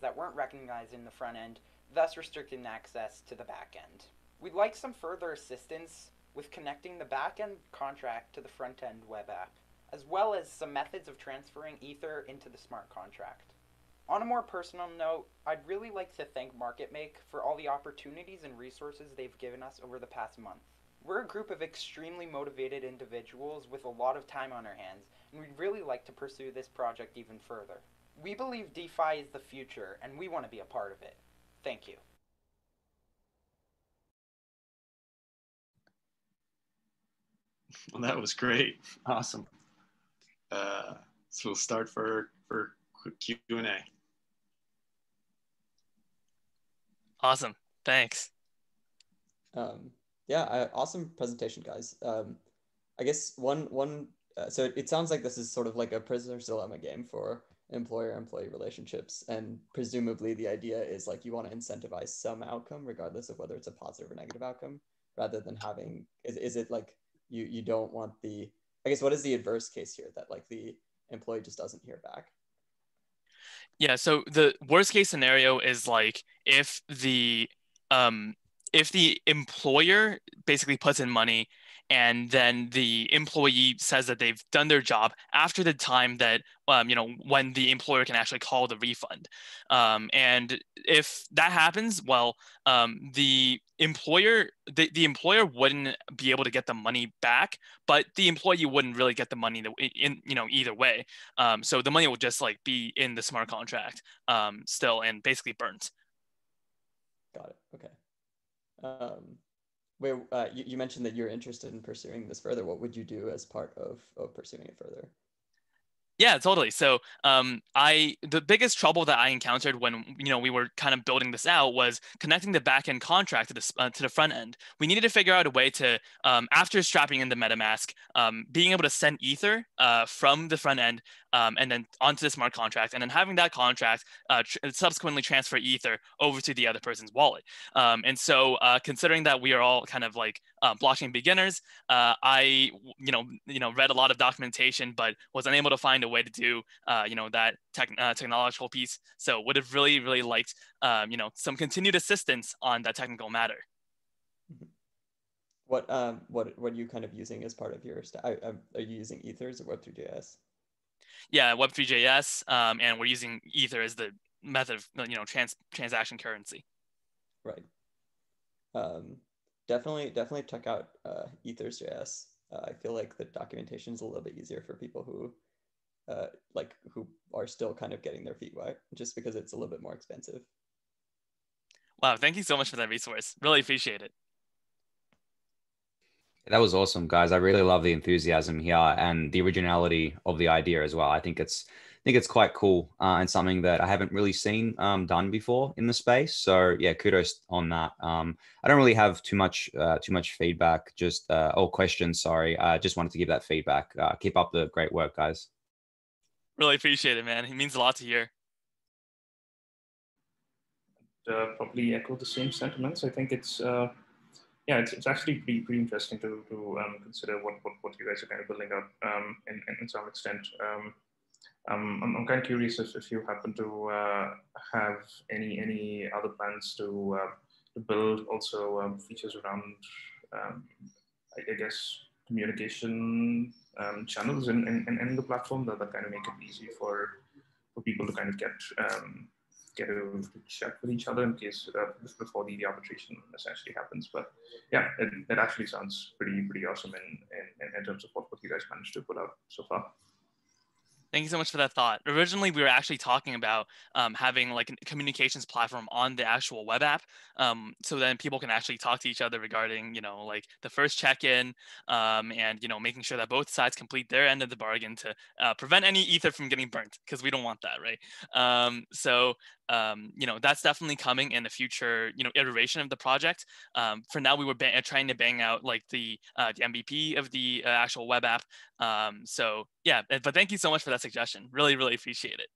commands that weren't recognized in the front end, thus restricting access to the back end. We'd like some further assistance with connecting the back end contract to the front end web app, as well as some methods of transferring Ether into the smart contract. On a more personal note, I'd really like to thank MarketMake for all the opportunities and resources they've given us over the past month. We're a group of extremely motivated individuals with a lot of time on our hands, and we'd really like to pursue this project even further. We believe DeFi is the future, and we want to be a part of it. Thank you. Well, that was great. Awesome. Uh, so we'll start for for Q and A. Awesome. Thanks. Um, yeah, I, awesome presentation, guys. Um, I guess one one. Uh, so it, it sounds like this is sort of like a prisoner's dilemma game for employer-employee relationships, and presumably the idea is like you want to incentivize some outcome, regardless of whether it's a positive or negative outcome, rather than having. Is, is it like you you don't want the? I guess what is the adverse case here that like the employee just doesn't hear back? Yeah. So the worst case scenario is like if the um, if the employer basically puts in money and then the employee says that they've done their job after the time that um, you know when the employer can actually call the refund. Um, and if that happens well um, the employer the, the employer wouldn't be able to get the money back but the employee wouldn't really get the money in, you know either way. Um, so the money will just like be in the smart contract um, still and basically burnt. Got it. Okay wait, uh, you, you mentioned that you're interested in pursuing this further. What would you do as part of, of pursuing it further? Yeah, totally. So, um, I the biggest trouble that I encountered when you know we were kind of building this out was connecting the backend contract to the uh, to the front end. We needed to figure out a way to, um, after strapping in the MetaMask, um, being able to send Ether uh, from the front end um, and then onto the smart contract, and then having that contract uh, tr- subsequently transfer Ether over to the other person's wallet. Um, and so, uh, considering that we are all kind of like uh, blockchain beginners, uh, I you know you know read a lot of documentation, but was unable to find a way to do uh, you know that tech- uh, technological piece. So, would have really really liked um, you know some continued assistance on that technical matter. Mm-hmm. What um what what are you kind of using as part of your st- are you using Ethers or Web3.js? Yeah, Web3.js, um, and we're using Ether as the method of you know trans transaction currency. Right. Um, definitely, definitely check out uh, Ethers.js. Uh, I feel like the documentation is a little bit easier for people who, uh, like, who are still kind of getting their feet wet, just because it's a little bit more expensive. Wow, thank you so much for that resource. Really appreciate it. That was awesome, guys. I really love the enthusiasm here and the originality of the idea as well. I think it's I think it's quite cool uh, and something that I haven't really seen um, done before in the space. So yeah, kudos on that. Um, I don't really have too much uh, too much feedback, just uh, or questions. Sorry, I just wanted to give that feedback. Uh, keep up the great work, guys. Really appreciate it, man. It means a lot to hear. Uh, probably echo the same sentiments. I think it's uh, yeah, it's, it's actually pretty, pretty interesting to, to um, consider what, what, what you guys are kind of building up um, in, in, in, some extent. Um, um, I'm, I'm kind of curious if, if you happen to uh, have any any other plans to, uh, to build also um, features around, um, I, I, guess, communication channels in, in, in the platform that, that kind of make it easy for, for people to kind of get get to, check with each other in case uh, before the, the arbitration essentially happens. But yeah, it, it actually sounds pretty pretty awesome in, in, in terms of what, what you guys managed to put out so far. Thank you so much for that thought. Originally, we were actually talking about um, having like a communications platform on the actual web app, um, so then people can actually talk to each other regarding, you know, like the first check-in, um, and you know, making sure that both sides complete their end of the bargain to uh, prevent any ether from getting burnt, because we don't want that, right? Um, so um, you know that's definitely coming in the future you know iteration of the project um, for now we were trying to bang out like the uh, the mvp of the uh, actual web app um, so yeah but thank you so much for that suggestion really really appreciate it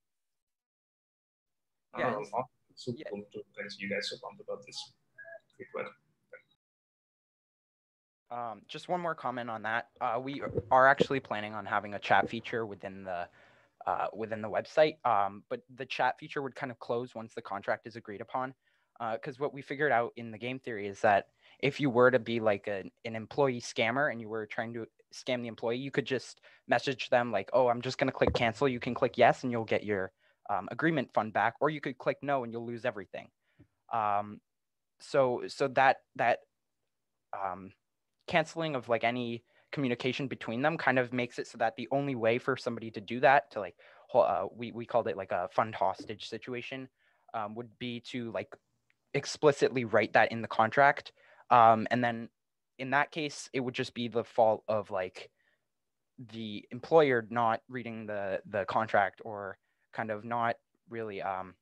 yeah, um, super yeah. to you guys so pumped about this great um, just one more comment on that. Uh, we are actually planning on having a chat feature within the uh, within the website. Um, but the chat feature would kind of close once the contract is agreed upon. Because what we figured out in the game theory is that if you were to be like a, an employee scammer and you were trying to scam the employee, you could just message them like, "Oh, I'm just going to click cancel." You can click yes, and you'll get your um, agreement fund back, or you could click no, and you'll lose everything. Um, so so that that um, canceling of like any communication between them kind of makes it so that the only way for somebody to do that to like uh, we we called it like a fund hostage situation um, would be to like explicitly write that in the contract um, and then in that case it would just be the fault of like the employer not reading the the contract or kind of not really um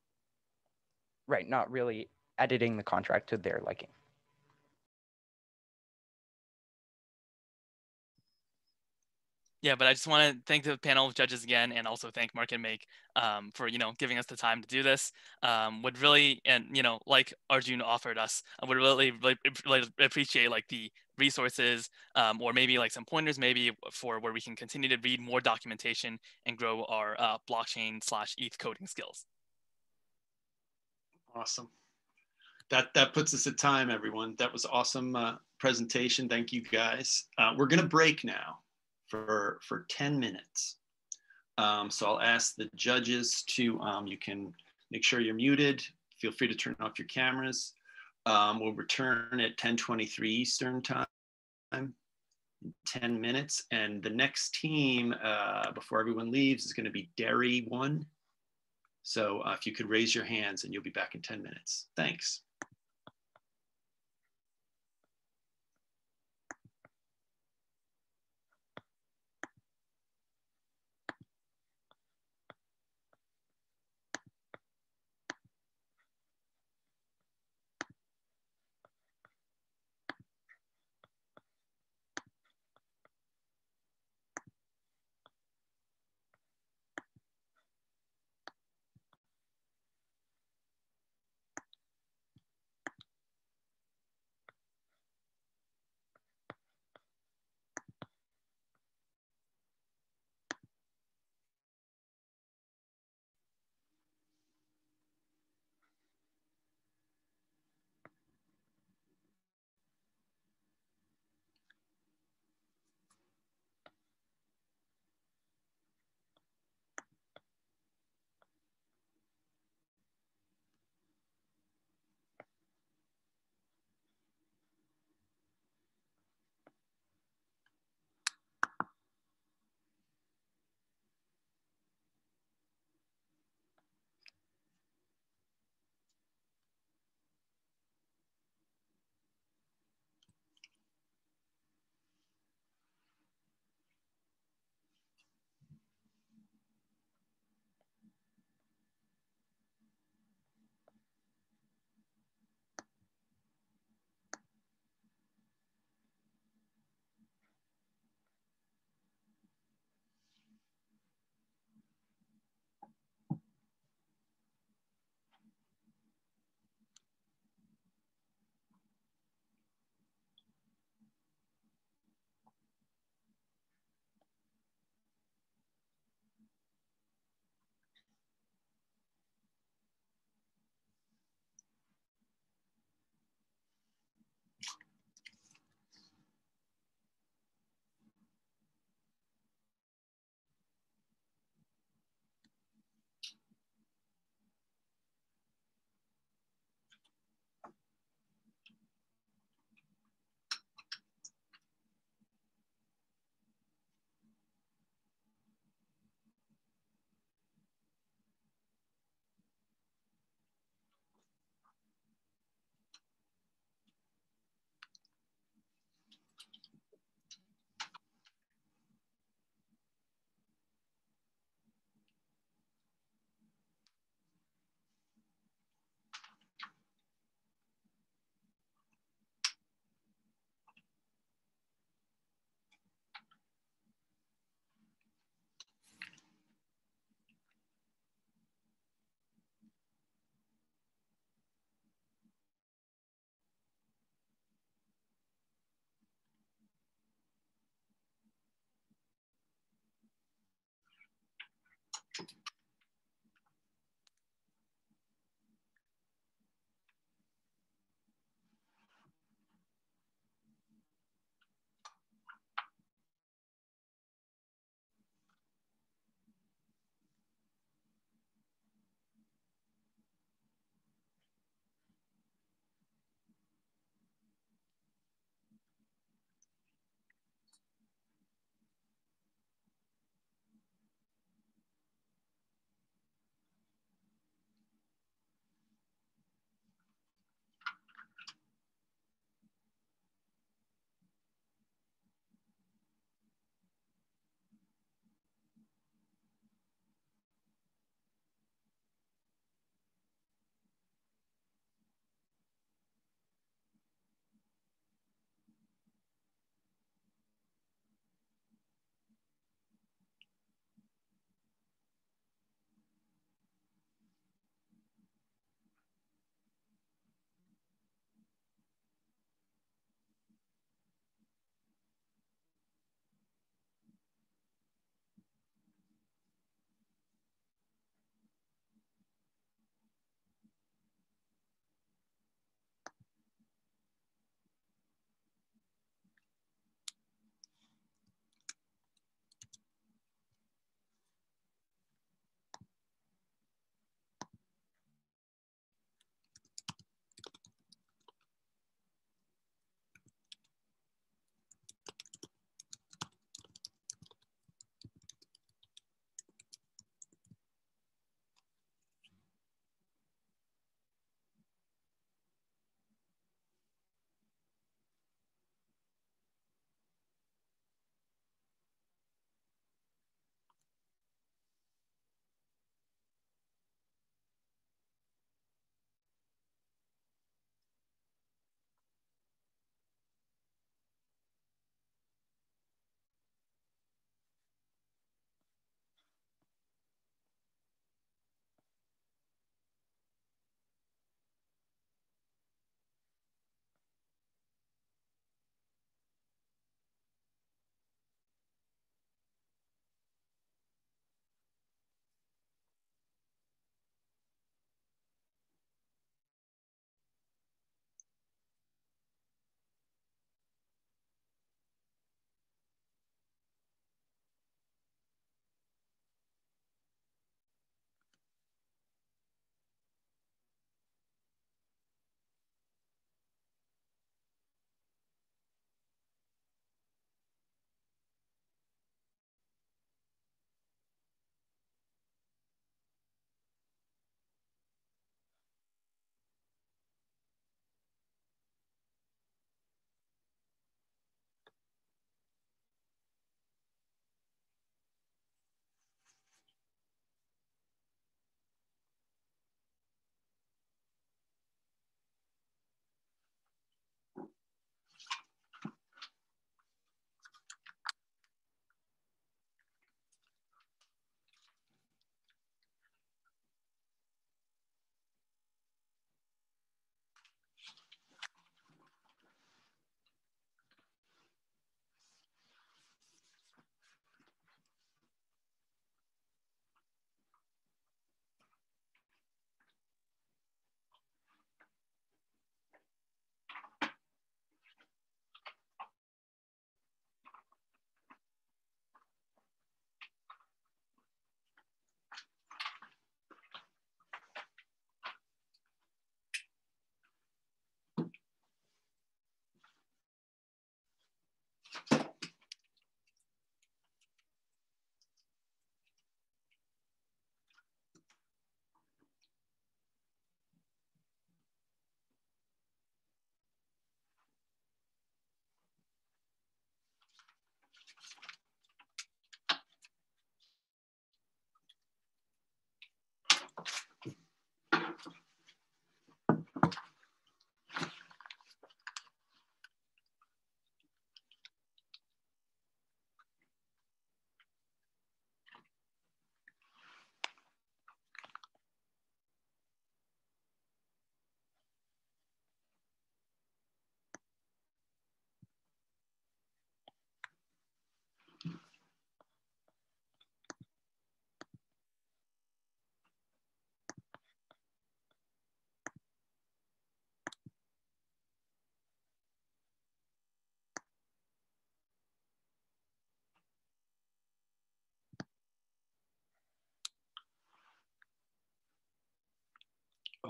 right not really editing the contract to their liking Yeah, but I just want to thank the panel of judges again, and also thank MarketMake um, for you know giving us the time to do this. Um, would really and you know like Arjun offered us, I would really, really, really appreciate like the resources um, or maybe like some pointers maybe for where we can continue to read more documentation and grow our uh, blockchain slash ETH coding skills. Awesome. That that puts us at time, everyone. That was awesome uh, presentation. Thank you guys. Uh, we're gonna break now for, for 10 minutes. Um, so I'll ask the judges to, um, you can make sure you're muted. Feel free to turn off your cameras. Um, we'll return at 1023 Eastern time, 10 minutes. And the next team, uh, before everyone leaves, is gonna be DeriOne. So uh, if you could raise your hands and you'll be back in 10 minutes. Thanks.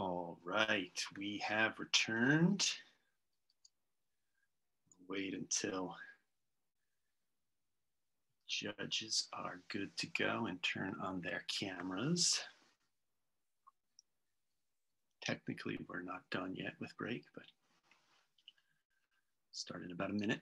All right, we have returned. Wait until judges are good to go and turn on their cameras. Technically, we're not done yet with break, but start in about a minute.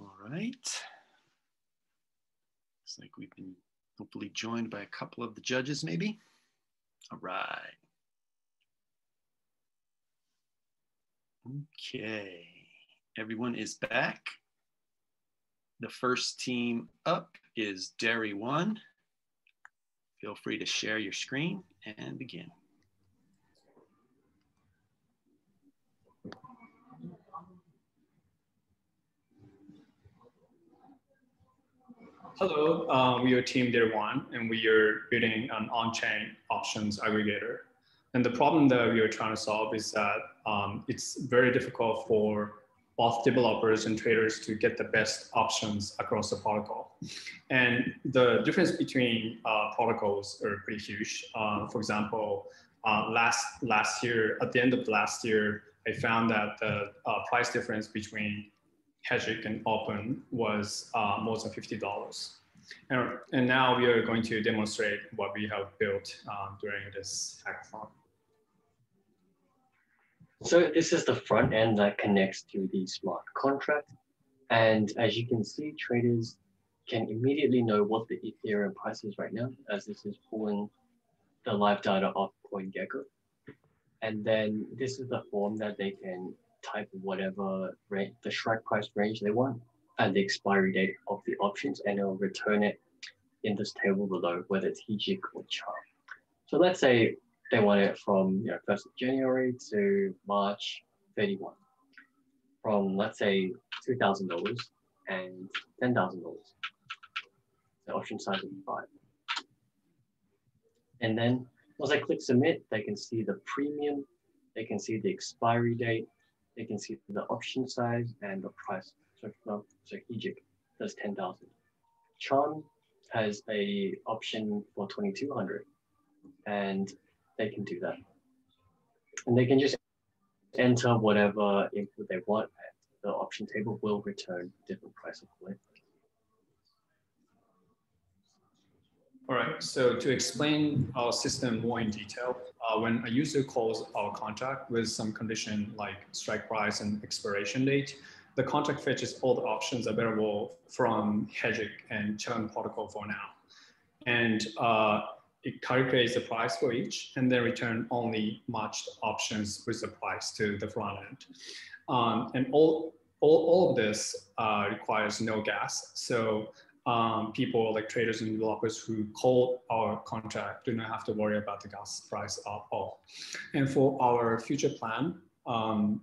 All right. Looks like we've been hopefully joined by a couple of the judges, maybe. All right. Okay, everyone is back. The first team up is DeriOne. Feel free to share your screen and begin. Hello, uh, we are Team DeriOne, and we are building an on-chain options aggregator. And the problem that we are trying to solve is that um, it's very difficult for both developers and traders to get the best options across the protocol. And the difference between uh, protocols are pretty huge. Uh, for example, uh, last last year, at the end of last year, I found that the uh, price difference between Hegic and Opyn was uh, more than $50. And, and now we are going to demonstrate what we have built uh, during this hackathon. So this is the front end that connects to the smart contract. And as you can see, traders can immediately know what the Ethereum price is right now, as this is pulling the live data off CoinGecko. And then this is the form that they can type whatever rate, the strike price range they want and the expiry date of the options, and it'll return it in this table below, whether it's Hegic or Charm. So let's say they want it from you know, 1st of January to March 31, from let's say $2,000 and $10,000. The option size would be five. And then once I click submit, they can see the premium, they can see the expiry date, they can see the option size and the price. So, no, so Hegic does 10,000. Charm has a option for 2,200 and they can do that. And they can just enter whatever input they want the option table will return different price coin. All right, so to explain our system more in detail, uh, when a user calls our contract with some condition like strike price and expiration date, the contract fetches all the options available from Hegic and Charm protocol for now. And uh, it calculates the price for each and then return only matched options with the price to the front end. Um, and all, all, all of this uh, requires no gas. So um, people like traders and developers who call our contract do not have to worry about the gas price at all. And for our future plan, um,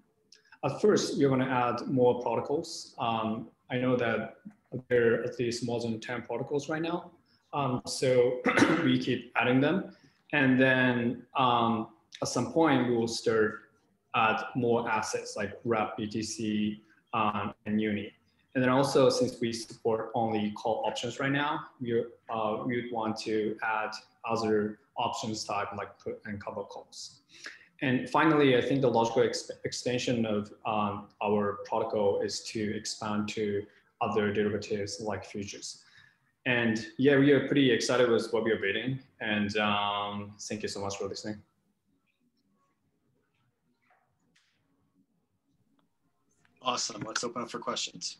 at first we're going to add more protocols. Um, I know that there are at least more than 10 protocols right now. Um, so we keep adding them. And then um, at some point we will start add more assets like wrap BTC um, and Uni. And then also, since we support only call options right now, we, uh, we would want to add other options type like put and cover calls. And finally, I think the logical ex extension of um, our protocol is to expand to other derivatives like futures. And yeah, we are pretty excited with what we are building. And um, thank you so much for listening. Awesome. Let's open up for questions.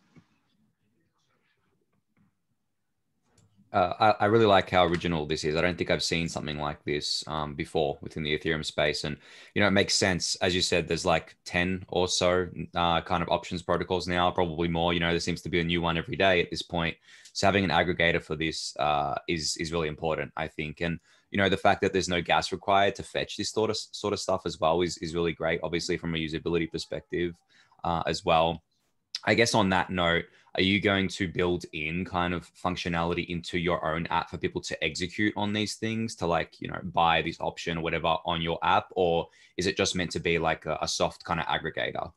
uh, I, I, really like how original this is. I don't think I've seen something like this um, before within the Ethereum space. And, you know, it makes sense. As you said, there's like 10 or so uh, kind of options protocols now, probably more. You know, there seems to be a new one every day at this point. So having an aggregator for this uh, is, is really important, I think. And, you know, the fact that there's no gas required to fetch this sort of, sort of stuff as well is, is really great, obviously, from a usability perspective uh, as well. I guess on that note, are you going to build in kind of functionality into your own app for people to execute on these things to like you know buy this option or whatever on your app or is it just meant to be like a, a soft kind of aggregator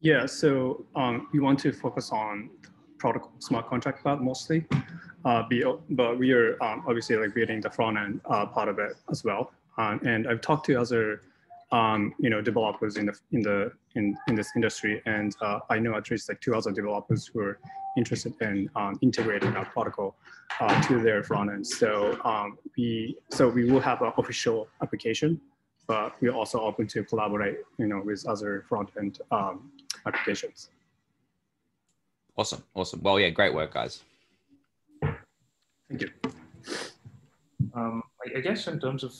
yeah so um, we want to focus on protocol smart contract part mostly uh, but we are um, obviously like building the front end uh, part of it as well um, and i've talked to other um, you know, developers in the in the in, in this industry, and uh, I know at least like two other developers who are interested in um, integrating our protocol uh, to their front end. So um, we so we will have an official application, but we're also open to collaborate, you know, with other front end um, applications. Awesome, awesome. Well, yeah, great work, guys. Thank you. Um, I, I guess in terms of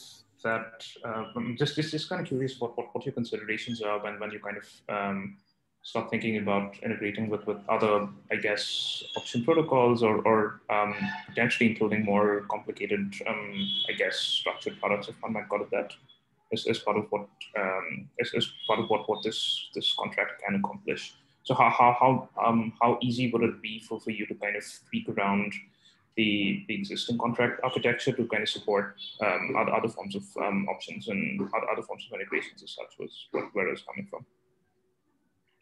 that uh, just, just just kind of curious what, what, what your considerations are when, when you kind of um, start thinking about integrating with, with other, I guess, option protocols or, or um, potentially including more complicated, um, I guess, structured products, if one might call it that, as, as part of what um, as, as part of what, what this this contract can accomplish. So how how how um, how easy would it be for, for you to kind of tweak around the, the existing contract architecture to kind of support um, other, other forms of um, options and other, other forms of integrations as such was where it was coming from.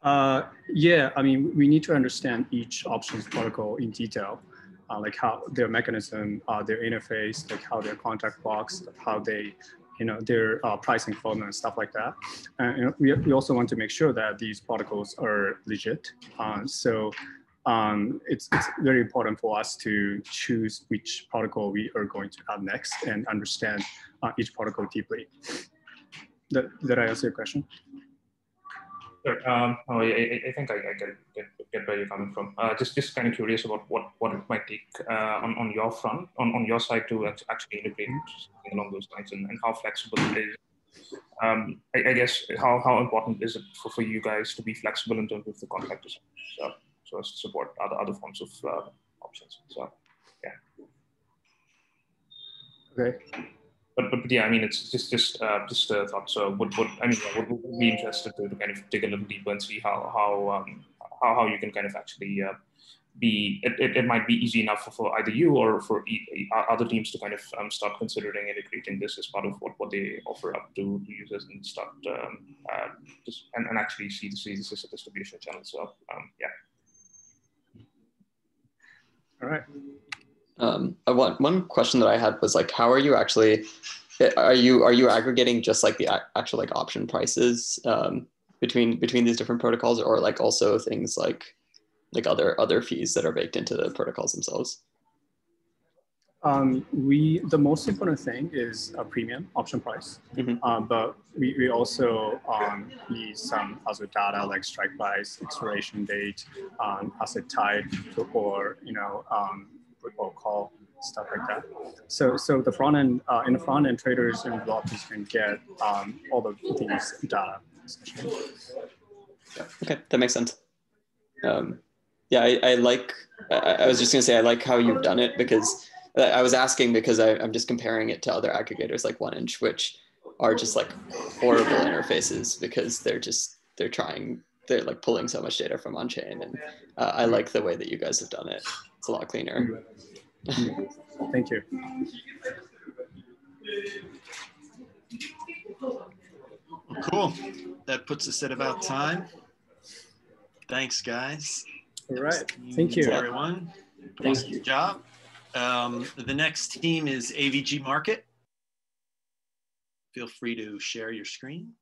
Uh, yeah, I mean, we need to understand each options protocol in detail, uh, like how their mechanism, uh, their interface, like how their contract blocks, how they, you know, their uh, pricing formula and stuff like that. And we, we also want to make sure that these protocols are legit. Uh, so um, it's, it's very important for us to choose which protocol we are going to have next and understand uh, each protocol deeply. Did, did I answer your question? Sure. Um, oh, I, I, think I, I get, get, get, where you're coming from. Uh, just just kind of curious about what, what it might take uh, on, on your front, on, on your side to actually integrate along those lines and, and how flexible it is. Um, I, I, guess how, how important is it for, for you guys to be flexible in terms of the contract so, so as to support other, other forms of uh, options. So, yeah. Okay. But, but, but yeah, I mean, it's just just uh, just a thought. So would, would I mean, would, would be interested to, to kind of dig a little deeper and see how how um, how, how you can kind of actually uh, be it, it, it, might be easy enough for, for either you or for e other teams to kind of um, start considering integrating this as part of what, what they offer up to, to users and start um, uh, just and, and actually see, see this as a distribution channel. So um, yeah. All right. Um, one one question that I had was like, how are you actually? Are you are you aggregating just like the actual like option prices um, between between these different protocols, or like also things like like other other fees that are baked into the protocols themselves? Um, we the most important thing is a premium option price, mm-hmm. uh, but we, we also um, need some other data like strike price, expiration date, um, asset type, or you know um, or call stuff like that. So so the front end uh, in the front end traders and developers can get um, all of these data. Okay, that makes sense. Um, yeah, I, I like. I, I was just gonna say I like how you've done it because I was asking because I, am just comparing it to other aggregators like 1inch, which are just like horrible interfaces because they're just they're trying they're like pulling so much data from on chain, and uh, I like the way that you guys have done it. It's a lot cleaner. Thank you. cool. That puts us at about time. Thanks, guys. All right. Thank you, everyone. Thanks. Good job. Um, the next team is AVG Market. Feel free to share your screen.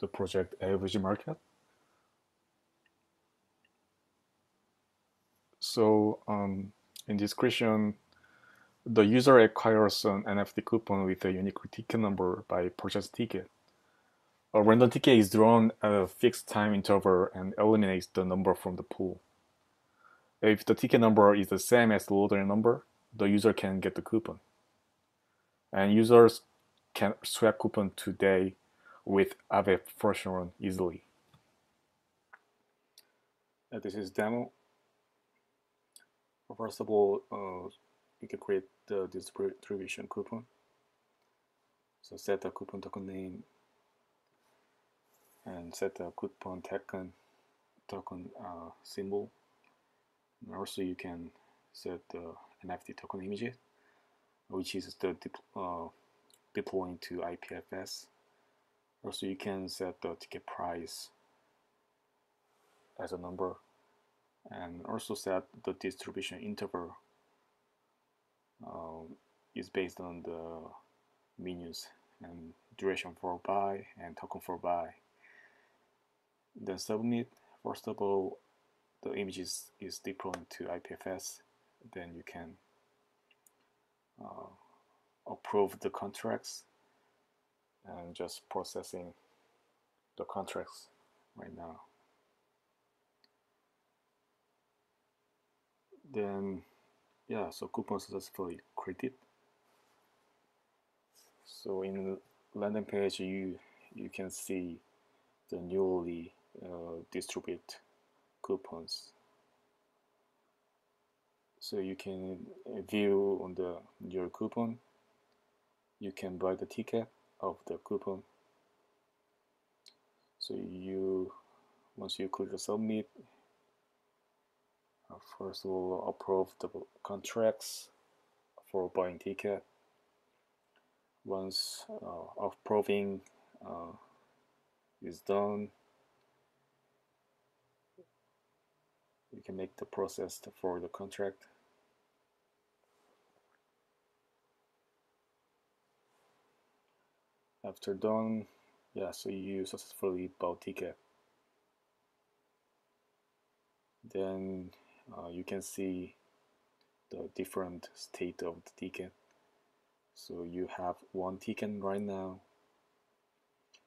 The project AVG Market. So um, in this question, the user acquires an NFT coupon with a unique ticket number by purchase ticket. A random ticket is drawn at a fixed time interval and eliminates the number from the pool. If the ticket number is the same as the lottery number, the user can get the coupon. And users can swap coupon today with run easily. Uh, this is demo. First of all, uh, you can create the distribution coupon. So set the coupon token name and set the coupon token token uh, symbol. And also you can set the NFT token image, which is the uh, deploying to IPFS. Also you can set the ticket price as a number and also set the distribution interval uh, is based on the menus and duration for buy and token for buy. Then submit, first of all, the image is, is deployed to IPFS, then you can uh, approve the contracts and just processing the contracts right now. Then, yeah, so coupon successfully created. So in landing page, you you can see the newly uh, distributed coupons. So you can view on the your coupon. You can buy the ticket of the coupon. So you once you click the submit, uh, first we'll approve the contracts for buying ticket. Once uh, approving uh, is done, you can make the process for the contract. After done, yeah, so you successfully bought ticket. Then uh, you can see the different state of the ticket so you have one ticket right now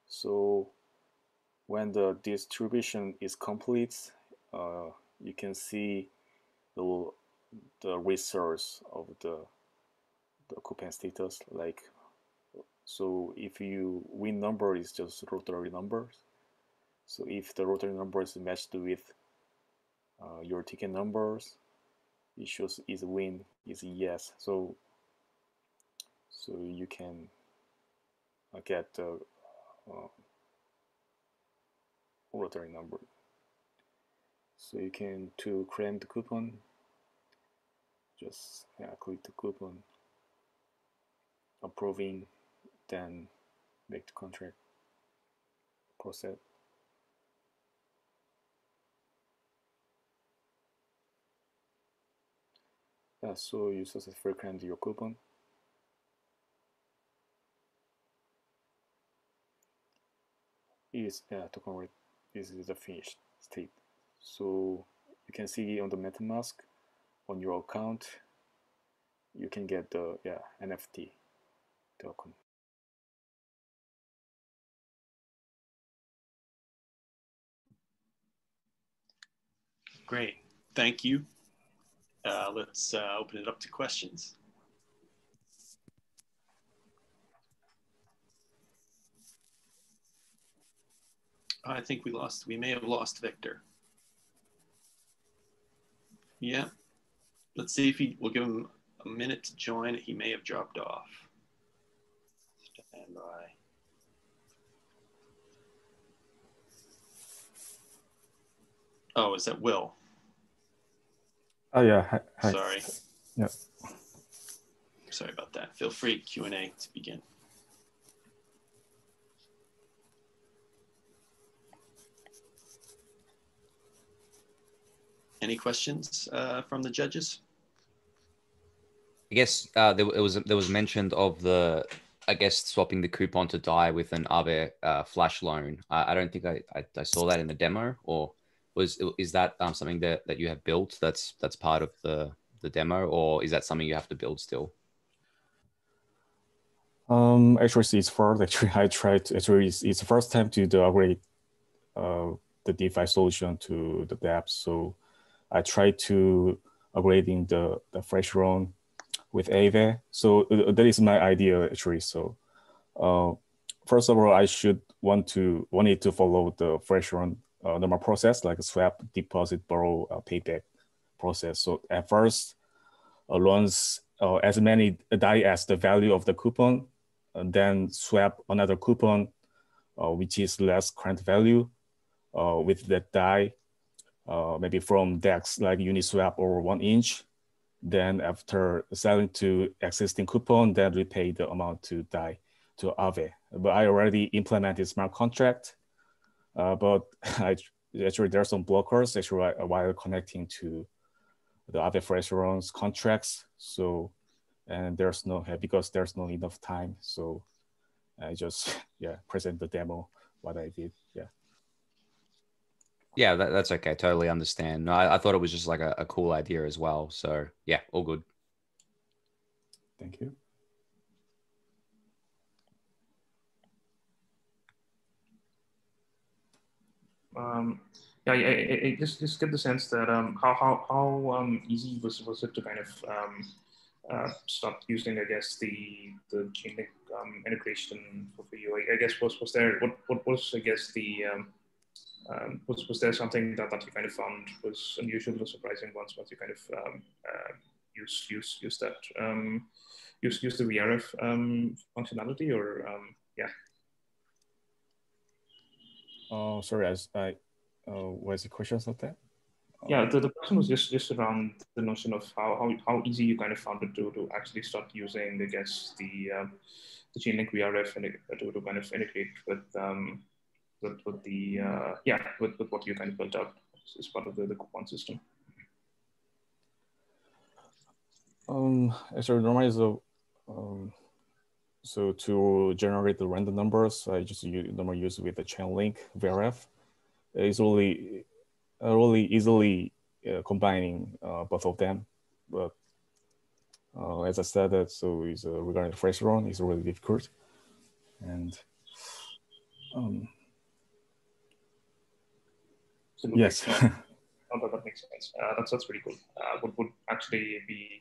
so when the distribution is complete uh, you can see the, the resource of the the coupon status like so if you win number is just rotary numbers. So if the rotary number is matched with uh, your ticket numbers it shows is win is yes. So so you can uh, get the uh, rotary number. So you can to claim the coupon. Just yeah, click the coupon. Approving then make the contract process Yeah, so you successfully claimed your coupon. Is yeah, token rate is the finished state. So you can see on the MetaMask on your account you can get the yeah NFT token. Great, thank you uh, let's uh, open it up to questions. I think we lost, we may have lost Victor. Yeah. Let's see if he, we'll give him a minute to join. He may have dropped off. Stand by. Oh, is that Will? Oh yeah. Hi. Hi. Sorry. Yeah. Sorry about that. Feel free Q and A to begin. Any questions uh, from the judges? I guess uh, there it was there was mentioned of the I guess swapping the coupon to Dai with an Aave uh, flash loan. I, I don't think I, I, I saw that in the demo or was is that um, something that, that you have built that's that's part of the the demo, or is that something you have to build still? Um, actually, it's first. Actually, I tried. Actually, it's, it's the first time to upgrade uh, the DeFi solution to the dApp. So I tried to upgrading the the fresh run with Aave. So uh, that is my idea actually. So uh, first of all, I should want to wanted to follow the fresh run uh, normal process like swap, deposit, borrow, uh, payback process. So at first, uh, runs uh, as many Dai as the value of the coupon, and then swap another coupon, uh, which is less current value, uh, with that Dai, uh, maybe from DEX like Uniswap or One Inch. Then after selling to existing coupon, then repay the amount to Dai to Aave. But I already implemented smart contract, uh, but I, actually there are some blockers actually while connecting to the Aave Flash Loans contracts. So, and there's no, because there's no enough time. So I just, yeah, present the demo, what I did, yeah. Yeah, that, that's okay. Totally understand. No, I, I thought it was just like a, a cool idea as well. So yeah, all good. Thank you. Um, yeah, I, I, I, just just get the sense that um, how how how um, easy was was it to kind of um, uh, start using, I guess, the the Chainlink um, integration for, for you. I, I, guess was was there what what was I guess the um, um, was was there something that, that you kind of found was unusual or surprising once once you kind of um, uh, use use use that um, use use the VRF um, functionality or um, yeah. Oh, sorry, I, I uh, what's the question about that? Yeah, the, the question was just just around the notion of how, how, how easy you kind of found it to, to actually start using, I guess, the um, the Chainlink VRF and to, to kind of integrate with um, with, with the uh, yeah with, with what you kind of built out as part of the, the coupon system. Um, actually, normally so um, so to generate the random numbers, I just use, normally use with the Chainlink VRF. It's really really easily uh, combining uh, both of them, but uh, as I said, that so is uh, regarding the flash loan is really difficult, and um, yes. oh, that makes sense. Uh, that's that's pretty cool. Uh, would would actually be,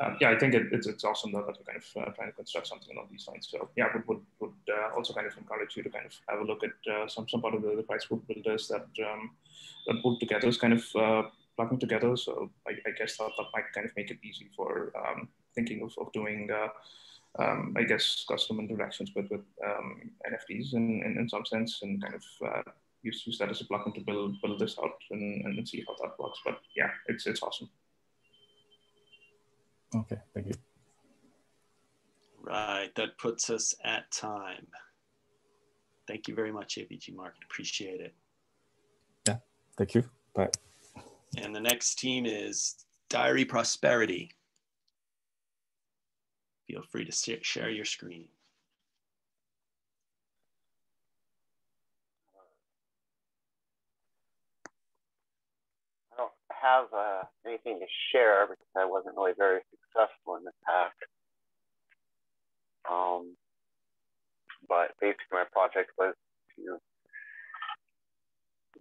um, yeah, I think it, it's it's awesome that, you're kind of uh, trying to construct something along these lines. So yeah, would would would uh, also kind of encourage you to kind of have a look at uh, some some part of the, the price book builders that um, that put together is kind of uh, plugging together. So I, I, guess that, that might kind of make it easy for um, thinking of, of doing. Um, I guess custom interactions with with um, NFTs in, in, in some sense, and kind of use, use that as a plugin to build build this out and, and see how that works. But yeah, it's it's awesome. Okay, thank you. Right, that puts us at time. Thank you very much, AVGMarket. Appreciate it. Yeah, thank you. Bye. And the next team is Daeuri Prosperity. Feel free to share your screen. I don't have uh, anything to share because I wasn't really very successful in the past. Um, but basically, my project was to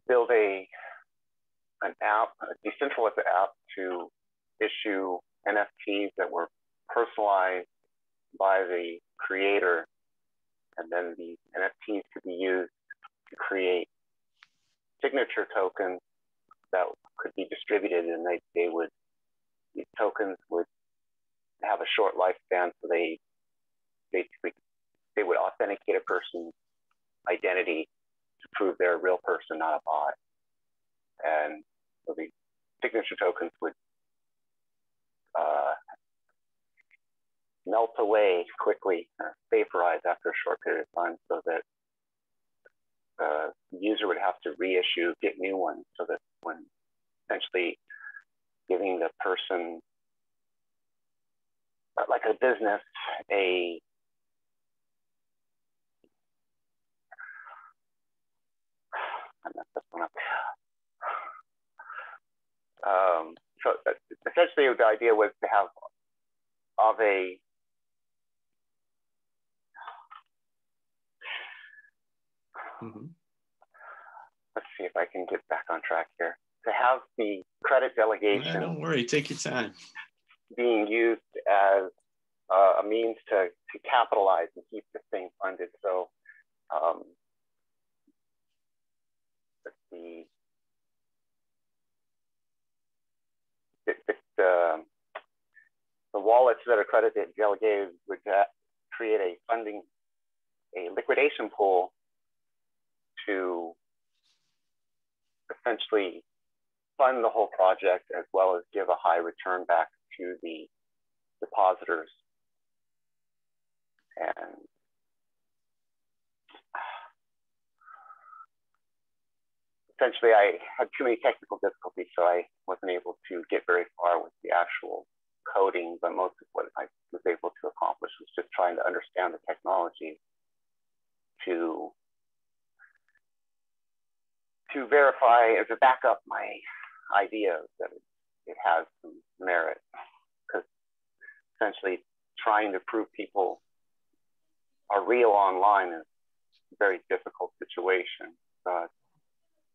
build a an app, a decentralized app to issue NFTs that were personalized by the creator, and then the NFTs could be used to create signature tokens that could be distributed and they, they would, these tokens would have a short lifespan. So they basically, they would authenticate a person's identity to prove they're a real person, not a bot. And so the signature tokens would uh, melt away quickly, or vaporize after a short period of time so that uh, the user would have to reissue, get new ones so that when essentially giving the person, uh, like a business, a I messed this one up. Um, so uh, essentially the idea was to have of a Mhm. let's see if I can get back on track here. To have the credit Yeah, delegation don't worry, take your time. Being used as uh, a means to, to capitalize and keep the thing funded. So um, let's see. The, the, the, the wallets that are credited delegated would uh, create a funding, a liquidation pool to essentially fund the whole project as well as give a high return back to the depositors. And essentially, I had too many technical difficulties, so I wasn't able to get very far with the actual coding. But most of what I was able to accomplish was just trying to understand the technology to to verify or to back up my ideas that it, it has some merit. Essentially, trying to prove people are real online is a very difficult situation. Uh,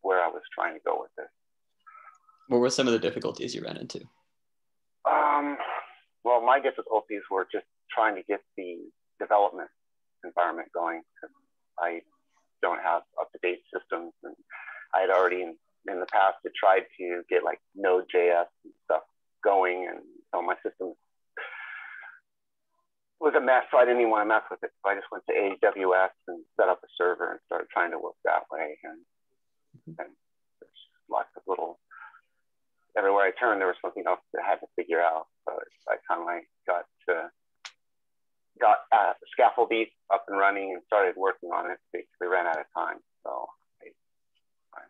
where I was trying to go with this. What were some of the difficulties you ran into? Um, well, my difficulties were just trying to get the development environment going. I don't have up-to-date systems, and I had already in, in the past had tried to get like Node.js and stuff going, and so my system was a mess. So I didn't even want to mess with it. So I just went to AWS and set up a server and started trying to work that way. And, and there's lots of little everywhere I turned, there was something else that I had to figure out. So by the time I got to, got uh, Scaffold-ETH up and running and started working on it, basically ran out of time. So I, I,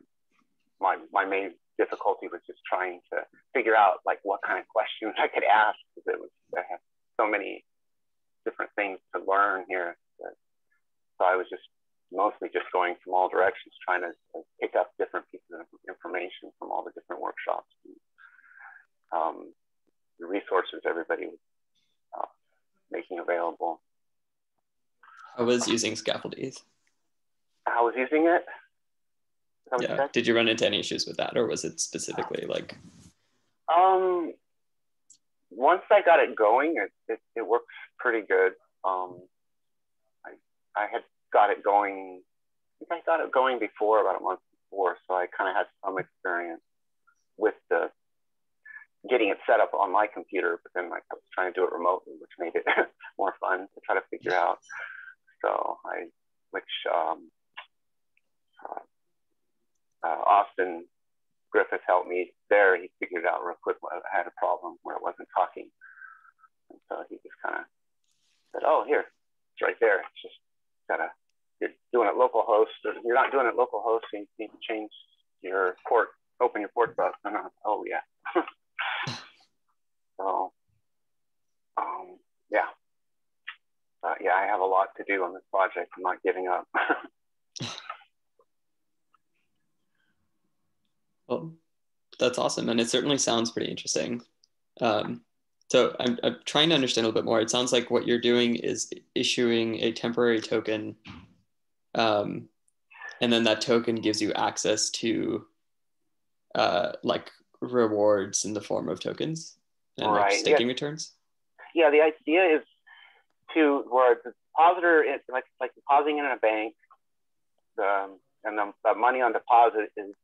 my my main difficulty was just trying to figure out like what kind of questions I could ask because it was I have so many different things to learn here. So I was just mostly just going from all directions, trying to pick up different pieces of information from all the different workshops, and, um, the resources everybody was uh, making available. I was using Scaffold-ETH. I was using it. Yeah. Did you run into any issues with that, or was it specifically like? Um, once I got it going, it, it, it works pretty good. Um, I, I had got it going, I think I got it going before, about a month before, so I kind of had some experience with the getting it set up on my computer, but then like I was trying to do it remotely, which made it more fun to try to figure out. So I, which um, uh, uh, Austin Griffith helped me there. He figured out real quick I had a problem where it wasn't talking. And so he just kind of said, oh, here, it's right there. It's just gotta, you're doing it localhost. You're not doing it localhost, so you need to change your port, open your port bus. And I was, oh, yeah. so, um, yeah. Uh, yeah, I have a lot to do on this project. I'm not giving up. Well, that's awesome, and it certainly sounds pretty interesting. Um, so I'm, I'm trying to understand a little bit more. It sounds like what you're doing is issuing a temporary token, um, and then that token gives you access to uh, like rewards in the form of tokens and Right, like yeah. staking returns. yeah, the idea is to where the depositor is like like depositing in a bank, um, and the, the money on deposit is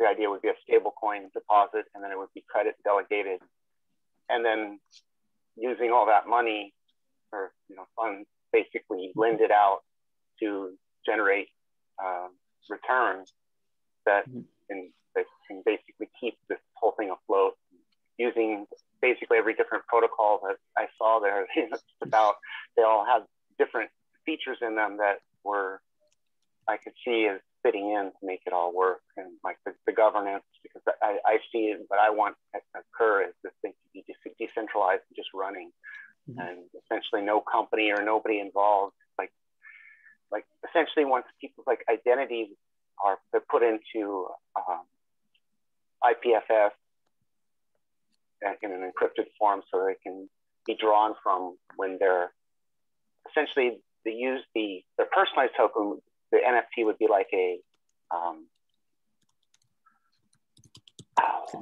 the idea would be a stable coin deposit, and then it would be credit delegated, and then using all that money or you know funds basically lend it out to generate um, returns that Mhm. can that can basically keep this whole thing afloat using basically every different protocol that I saw there. it's about they all have different features in them that were I could see as fitting in to make it all work and like the, the governance because I, I see what I want to occur is this thing to be decentralized and just running Mhm. and essentially no company or nobody involved like like essentially once people's like identities are they're put into um, IPFS in an encrypted form so they can be drawn from when they're essentially they use the their personalized token. The NFT would be like a um,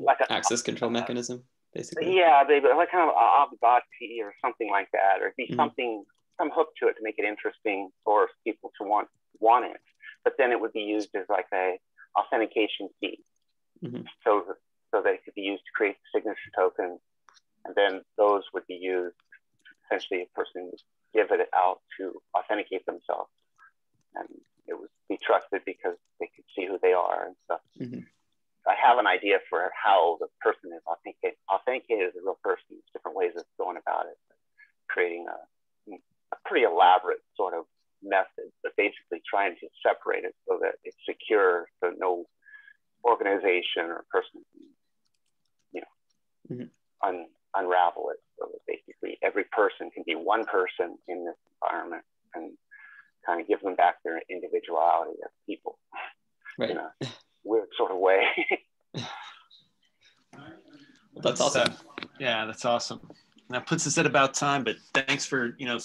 like a access control mechanism, basically. Yeah, they like kind of obfuscate or something like that, or be mm-hmm. something some hook to it to make it interesting for people to want want it. But then it would be used as like a authentication key, mm-hmm. so so that it could be used to create the signature token, and then those would be used essentially a person would give it out to authenticate themselves, and it would be trusted because they could see who they are and stuff. Mm-hmm. I have an idea for how the person is authenticated, authenticated as a real person. There's different ways of going about it, creating a, a pretty elaborate sort of method, but basically trying to separate it so that it's secure, so no organization or person can, you know, mm-hmm. un, unravel it. So that basically every person can be one person in this environment and kind of give them back their individuality as people. Right. In a weird sort of way. that's awesome. yeah, that's awesome. that puts us at about time, but thanks for, you know,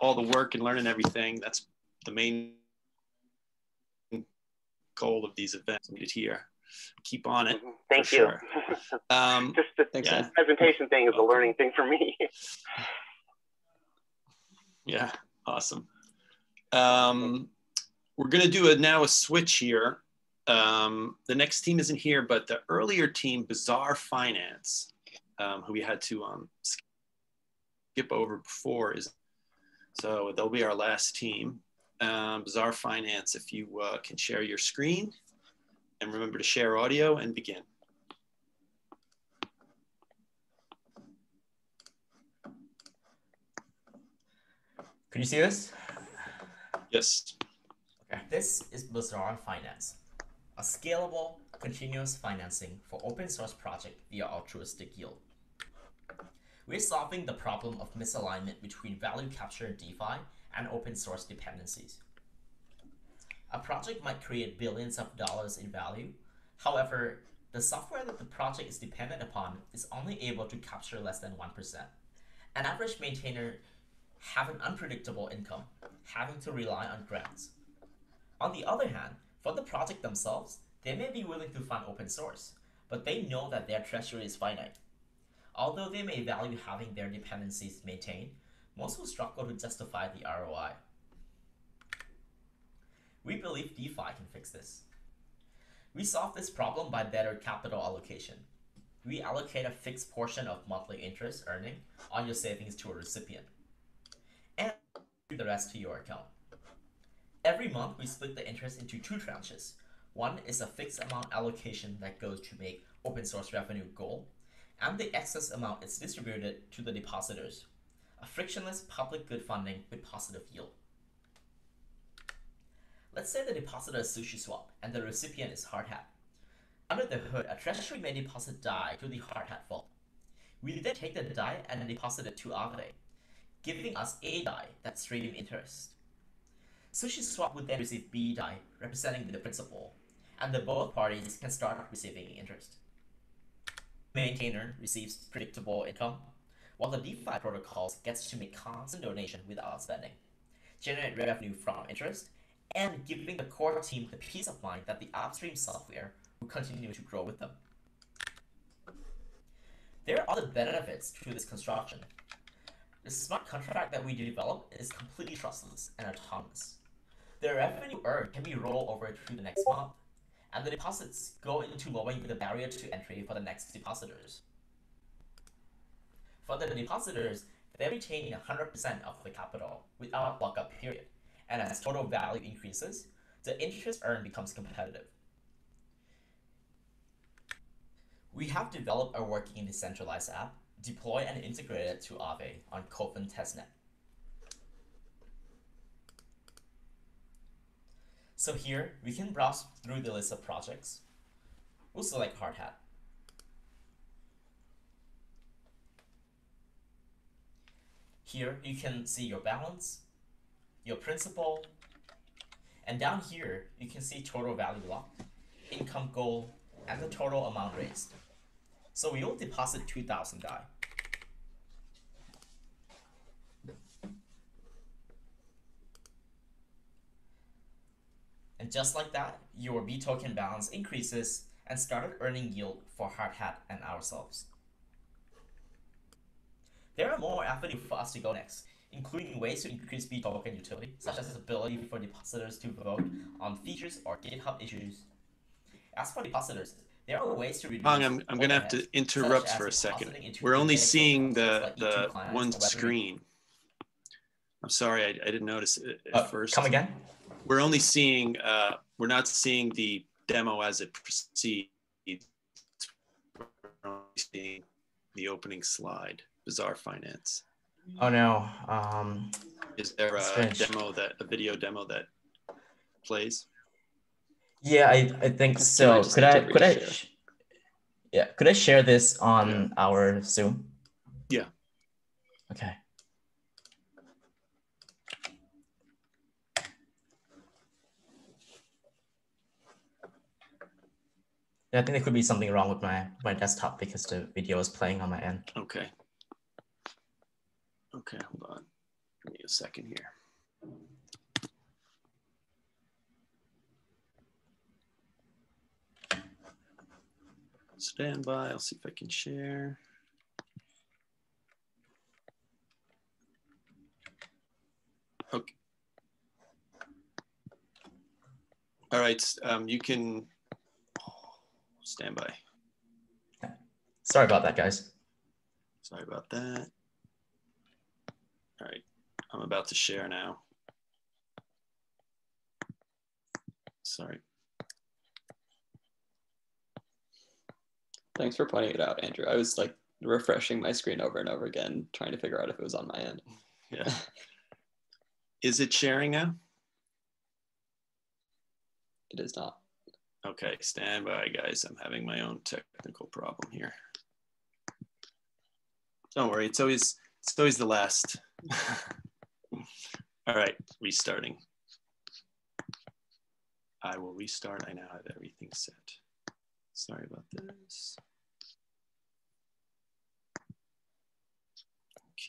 all the work and learning everything. That's the main goal of these events needed here. Keep on it. Mm-hmm. Thank you. Sure. Um, Just the Thanks, yeah. presentation thing is a learning thing for me. yeah, awesome. Um, we're going to do a, now a switch here. Um, the next team isn't here, but the earlier team, Bazaar Finance, um, who we had to um, skip over before, is so they'll be our last team. Um, Bazaar Finance, if you uh, can share your screen and remember to share audio and begin. Can you see this? Yes. Okay. This is Bazaar Finance, a scalable, continuous financing for open source project via altruistic yield. We're solving the problem of misalignment between value capture in DeFi and open source dependencies. A project might create billions of dollars in value. However, the software that the project is dependent upon is only able to capture less than 1%. An average maintainer have an unpredictable income, having to rely on grants. On the other hand, for the project themselves, they may be willing to fund open source, but they know that their treasury is finite. Although they may value having their dependencies maintained, most will struggle to justify the ROI. We believe DeFi can fix this. We solve this problem by better capital allocation. We allocate a fixed portion of monthly interest earning on your savings to a recipient the rest to your account. Every month, we split the interest into two tranches. One is a fixed amount allocation that goes to make open source revenue goal, and the excess amount is distributed to the depositors, a frictionless public good funding with positive yield. Let's say the depositor is SushiSwap and the recipient is Hardhat. Under the hood, a treasury may deposit DAI to the Hardhat vault. We then take the DAI and deposit it to Aave, giving us A DAI that stream interest. SushiSwap would then receive B DAI, representing the principal, and the both parties can start receiving interest. Maintainer receives predictable income, while the DeFi protocols gets to make constant donation without spending, generate revenue from interest, and giving the core team the peace of mind that the upstream software will continue to grow with them. There are other benefits to this construction, the smart contract that we develop is completely trustless and autonomous. The revenue earned can be rolled over to the next month, and the deposits go into lowering the barrier to entry for the next depositors. For the depositors, they retain 100% of the capital without lockup period, and as total value increases, the interest earned becomes competitive. We have developed a working decentralized app deploy and integrate it to Aave on Kovan testnet. So here, we can browse through the list of projects. We'll select Hardhat. Here, you can see your balance, your principal, and down here, you can see total value locked, income goal, and the total amount raised. So we will deposit 2,000 Dai. And just like that, your B token balance increases and started earning yield for Hardhat and ourselves. There are more avenues for us to go next, including ways to increase B token utility, such as the ability for depositors to vote on features or GitHub issues. As for depositors, there are ways to reduce. Hong, I'm, I'm going to have to interrupt for a second. We're only seeing the, like the clients one or Web3. screen. I'm sorry, I, I didn't notice it at Uh, first. Come again? We're only seeing, uh, we're not seeing the demo as it proceeds. We're only seeing the opening slide, Bazaar Finance. Oh no. Um, Is there a Strange. demo that, a video demo that plays? Yeah, I, I think Can I so. just Could I could I reshare? sh- yeah, could I share this on our Zoom? Yeah. Okay. Yeah, I think there could be something wrong with my my desktop because the video is playing on my end. Okay. Okay, hold on. Give me a second here. Stand by. I'll see if I can share. Okay. All right. Um, you can stand by. Sorry about that, guys. Sorry about that. All right, I'm about to share now. Sorry. Thanks for pointing it out, Andrew. I was like refreshing my screen over and over again, trying to figure out if it was on my end. Yeah. Is it sharing now? It is not. Okay, stand by, guys. I'm having my own technical problem here. Don't worry, it's always it's always the last. All right, restarting. I will restart. I now have everything set. Sorry about this.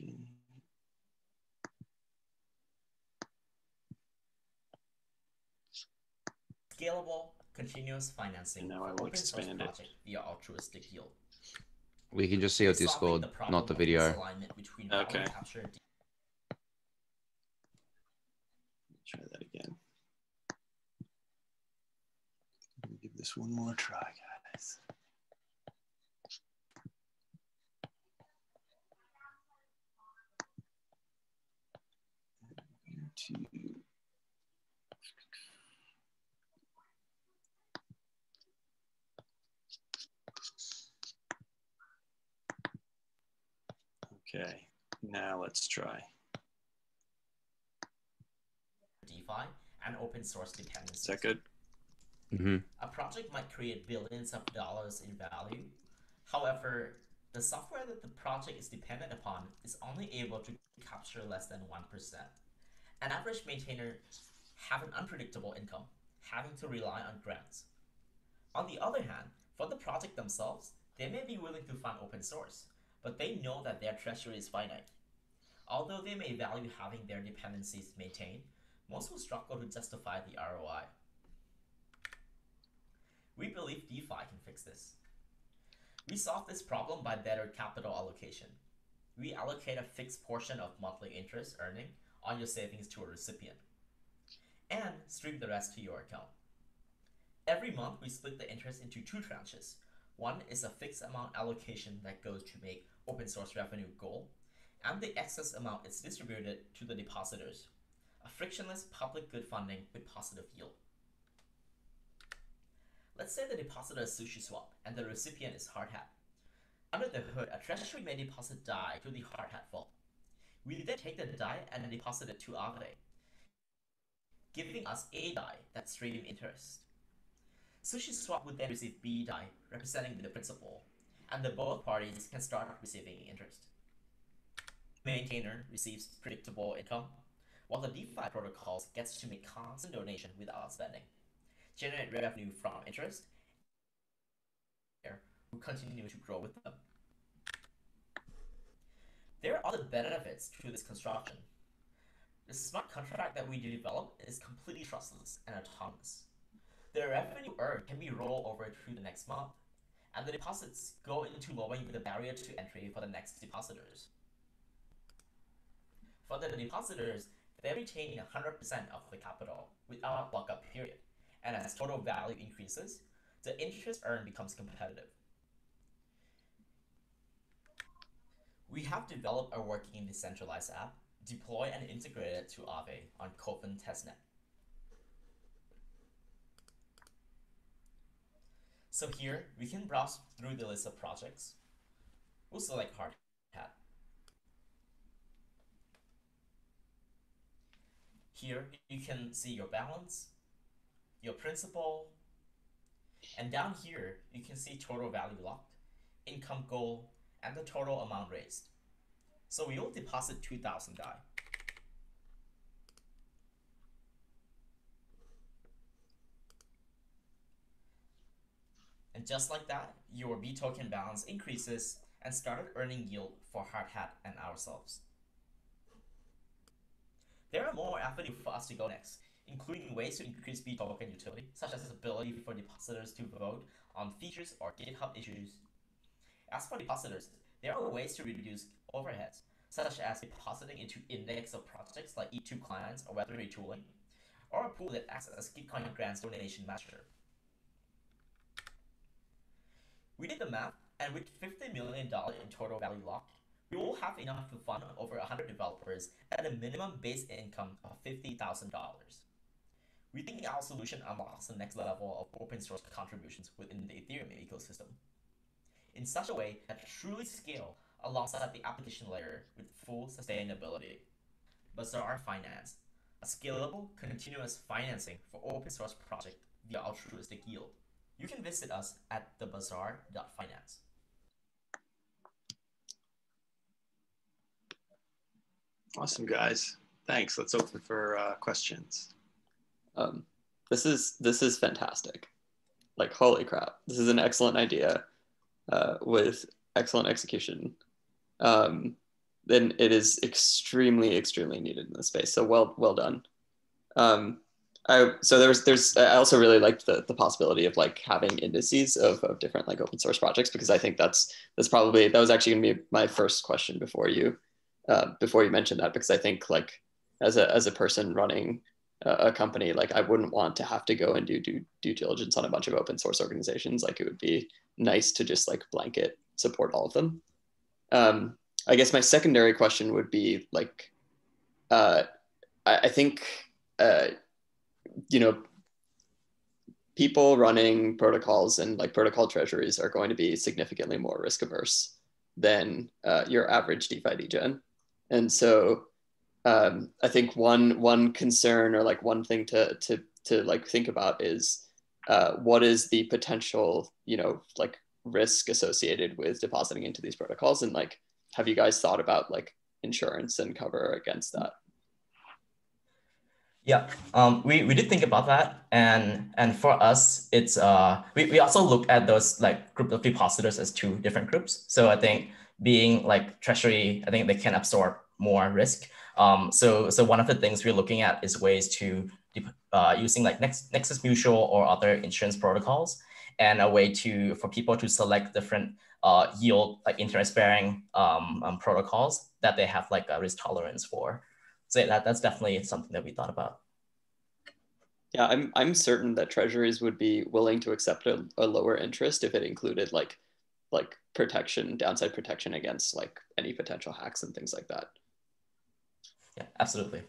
Okay. Scalable, continuous financing Now I will expand it. project via altruistic yield. We can just see your Solving Discord, the not the video. misalignment between value Okay. capture and Try that again. Let me give this one more try, guys. To Okay, now let's try. DeFi and open source dependencies. Is that good? hmm A project might create billions of dollars in value. However, the software that the project is dependent upon is only able to capture less than 1%. An average maintainer have an unpredictable income, having to rely on grants. On the other hand, for the project themselves, they may be willing to fund open source, but they know that their treasury is finite. Although they may value having their dependencies maintained, most will struggle to justify the ROI. We believe DeFi can fix this. We solve this problem by better capital allocation. We allocate a fixed portion of monthly interest earning on your savings to a recipient and stream the rest to your account. Every month, we split the interest into two tranches. One is a fixed amount allocation that goes to make open source revenue goal, and the excess amount is distributed to the depositors. A frictionless public good funding with positive yield. Let's say the depositor is SushiSwap and the recipient is Hardhat. Under the hood, a treasury may deposit DAI to the Hardhat vault. We then take the DAI and deposit it to Aave, giving us A DAI that stream interest. SushiSwap would then receive B DAI representing the principal, and the both parties can start receiving interest. Maintainer receives predictable income, while the DeFi protocols gets to make constant donation without spending generate revenue from interest who continue to grow with them. There are other benefits to this construction. The smart contract that we develop is completely trustless and autonomous. The revenue earned can be rolled over to the next month, and the deposits go into lowering the barrier to entry for the next depositors. For the depositors, they retain 100% of the capital without lockup period, and as total value increases, the interest earned becomes competitive. We have developed a working decentralized app, deploy and integrate it to Aave on Kovan testnet. So here, we can browse through the list of projects. We'll select Hard Hat. Here, you can see your balance, your principal, and down here, you can see total value locked, income goal, and the total amount raised. So we will deposit 2,000 DAI. And just like that, your B token balance increases and started earning yield for Hardhat and ourselves. There are more avenues for us to go next, including ways to increase B token utility, such as the ability for depositors to vote on features or GitHub issues. As for depositors, there are ways to reduce overheads, such as depositing into index of projects like E2 clients or Web3 retooling, or a pool that acts as a Gitcoin grants donation matcher. We did the math, and with $50 million in total value locked, we will have enough to fund over 100 developers at a minimum base income of $50,000. We think our solution unlocks the next level of open source contributions within the Ethereum ecosystem in such a way that truly scale alongside the application layer with full sustainability. Bazaar Finance, a scalable, continuous financing for open source project via altruistic yield. You can visit us at thebazaar.finance. Awesome, guys. Thanks. Let's open for uh, questions. Um, this is this is fantastic. Like holy crap, this is an excellent idea uh, with excellent execution. Um, then it is extremely extremely needed in the space. So well well done. Um, I, so there's there's I also really liked the, the possibility of like having indices of, of different like open source projects because I think that's that's probably that was actually gonna be my first question before you uh, before you mentioned that because I think like as a as a person running a, company like I wouldn't want to have to go and do due, due diligence on a bunch of open source organizations like it would be nice to just like blanket support all of them. Um, I guess my secondary question would be like uh, I, I think uh, you know, people running protocols and like protocol treasuries are going to be significantly more risk averse than uh, your average DeFi degen. And so um, I think one one concern or like one thing to to to like think about is uh, what is the potential you know like risk associated with depositing into these protocols and like have you guys thought about like insurance and cover against that? Yeah, um, we, we did think about that, and and for us, it's uh we, we also look at those like group of depositors as two different groups. So I think being like treasury, I think they can absorb more risk. Um, so so one of the things we're looking at is ways to uh, using like Nex- Nexus Mutual or other insurance protocols, and a way to for people to select different uh, yield like interest bearing um, um, protocols that they have like a risk tolerance for so that that's definitely something that we thought about. Yeah, I'm I'm certain that treasuries would be willing to accept a, a lower interest if it included like like protection, downside protection against like any potential hacks and things like that. Yeah, absolutely.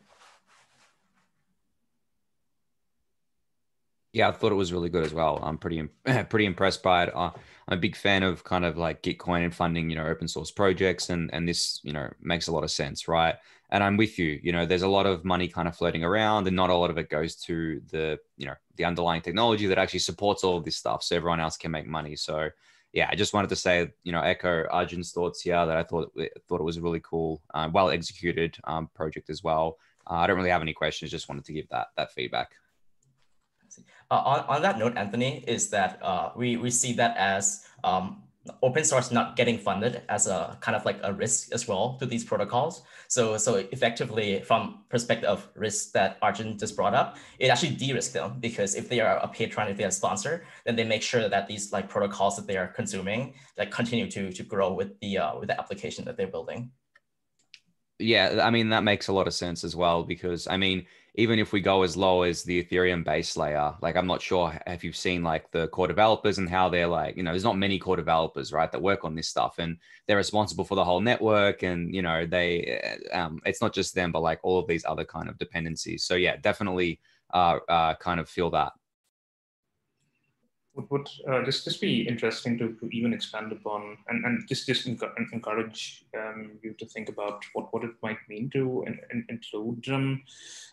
Yeah, I thought it was really good as well. I'm pretty pretty impressed by it. I'm a big fan of kind of like Gitcoin and funding, you know, open source projects, and and this, you know, makes a lot of sense, right? And I'm with you. You know, there's a lot of money kind of floating around, and not a lot of it goes to the, you know, the underlying technology that actually supports all of this stuff, so everyone else can make money. So, yeah, I just wanted to say, you know, echo Arjun's thoughts here that I thought thought it was a really cool, uh, well executed um, project as well. Uh, I don't really have any questions. Just wanted to give that that feedback. Uh, on, on that note, Anthony, is that uh, we, we see that as um, open source not getting funded as a kind of like a risk as well to these protocols. So, so effectively from perspective of risk that Arjun just brought up, it actually de-risk them because if they are a patron, if they are a sponsor, then they make sure that these like protocols that they are consuming like continue to, to grow with the, uh, with the application that they're building. Yeah, I mean, that makes a lot of sense as well because I mean, even if we go as low as the Ethereum base layer, like I'm not sure if you've seen like the core developers and how they're like, you know, there's not many core developers, right, that work on this stuff and they're responsible for the whole network and, you know, they, eh, um, it's not just them, but like all of these other kind of dependencies. So yeah, definitely uh, uh, kind of feel that. Would, would uh, just, be interesting to, to even expand upon and, and just, just encourage um, you to think about what, what it might mean to in, in, include um,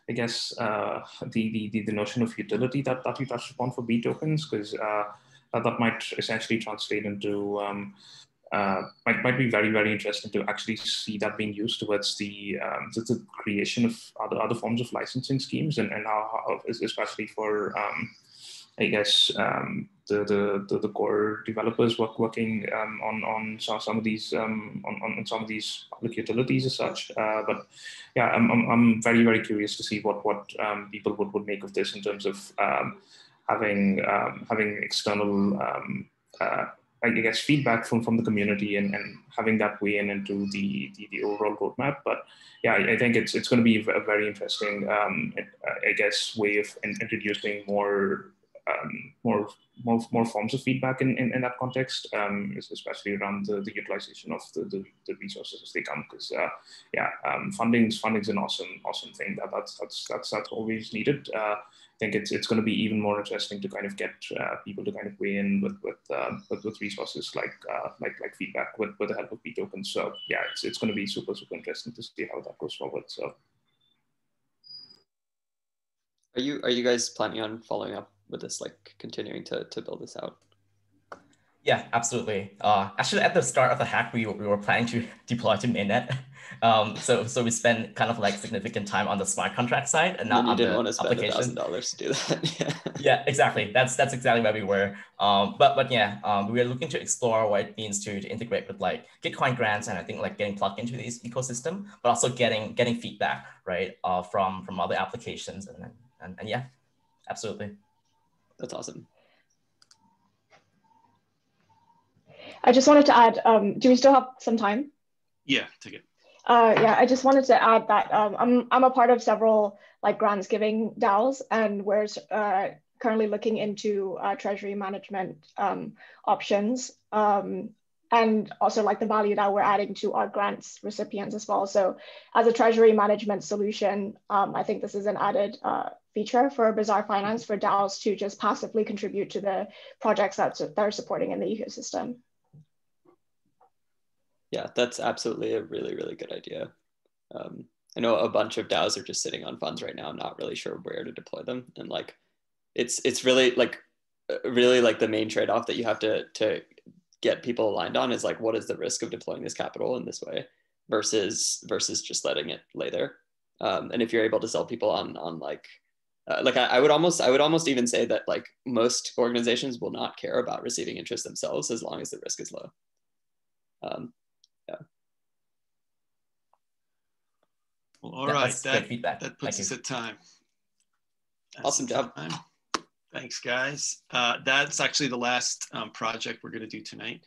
I guess, uh, the, the, the notion of utility that, that you touched upon for B tokens, because uh, that, that might essentially translate into, um, uh, might, might be very, very interesting to actually see that being used towards the, um, the, the, creation of other, other forms of licensing schemes and, and how, how especially for, um, I guess, um, the, the, the, the, core developers work, working um, on, on some, some of these um, on, on some of these public utilities as such. Uh, but yeah, I'm, I'm, I'm, very, very curious to see what, what um, people would, would make of this in terms of um, having um, having external uh, I guess feedback from, from the community and, and having that weigh in into the, the, the overall roadmap. But yeah, I, I, think it's it's going to be a very interesting, I guess, way of introducing more um, more more more forms of feedback in, in, in that context, um, especially around the, the utilization of the, the, the resources as they come. Because uh, yeah, um, funding's funding's an awesome awesome thing that that's that's that's that's always needed. Uh, I think it's it's going to be even more interesting to kind of get uh, people to kind of weigh in with with uh, with, with, resources like uh, like like feedback with with the help of B. So yeah, it's it's going to be super super interesting to see how that goes forward. So. Are you are you guys planning on following up with this like continuing to to build this out? Yeah, absolutely. Uh, actually, at the start of the hack, we, we were planning to deploy to mainnet. Um, so so we spent kind of like significant time on the smart contract side and not you on didn't the want to spend application. dollars to do that. yeah. yeah, exactly. That's that's exactly where we were. Um, but but yeah, um, we were looking to explore what it means to, to integrate with like Gitcoin grants and I think like getting plugged into this ecosystem, but also getting getting feedback right uh, from from other applications and and, and yeah, absolutely. That's awesome. I just wanted to add, um, do we still have some time? Yeah, take it. Uh, yeah, I just wanted to add that um, I'm, I'm a part of several like grants giving DAOs and we're uh, currently looking into uh, treasury management um, options um, and also like the value that we're adding to our grants recipients as well. So as a treasury management solution, um, I think this is an added uh, feature for Bazaar Finance for DAOs to just passively contribute to the projects that they're supporting in the ecosystem. Yeah, that's absolutely a really, really good idea. Um, I know a bunch of DAOs are just sitting on funds right now, not really sure where to deploy them. And like, it's, it's really like, really like the main trade-off that you have to, to get people aligned on is like what is the risk of deploying this capital in this way versus versus just letting it lay there um, and if you're able to sell people on on like uh, like I, I, would almost i would almost even say that like most organizations will not care about receiving interest themselves as long as the risk is low um, yeah well, all right that, that puts us at time That's awesome job time. Thanks, guys. Uh, that's actually the last um, project we're going to do tonight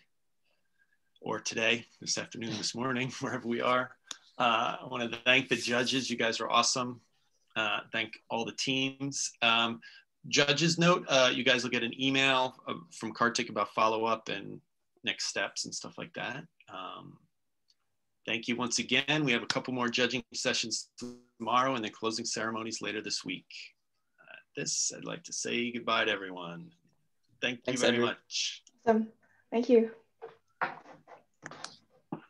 or today, this afternoon, this morning, wherever we are. Uh, I want to thank the judges. You guys are awesome. Uh, thank all the teams. Um, judges note, uh, you guys will get an email uh, from Kartik about follow up and next steps and stuff like that. Um, thank you once again. We have a couple more judging sessions tomorrow and then closing ceremonies later this week this, I'd like to say goodbye to everyone. Thank you Thanks, very Andrew. much. Awesome. Thank you.